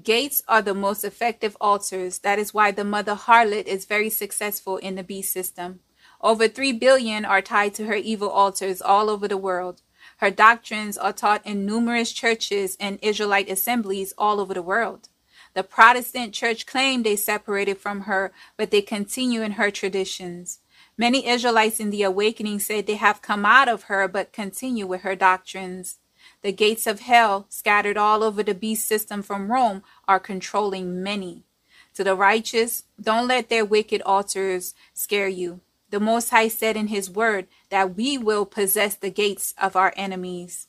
Gates are the most effective altars. That is why the mother harlot is very successful in the beast system. Over 3 billion are tied to her evil altars all over the world. Her doctrines are taught in numerous churches and Israelite assemblies all over the world. The Protestant church claimed they separated from her, but they continue in her traditions. Many Israelites in the awakening said they have come out of her but continue with her doctrines. The gates of hell, scattered all over the beast system from Rome, are controlling many. To the righteous, don't let their wicked altars scare you. The Most High said in His word that we will possess the gates of our enemies.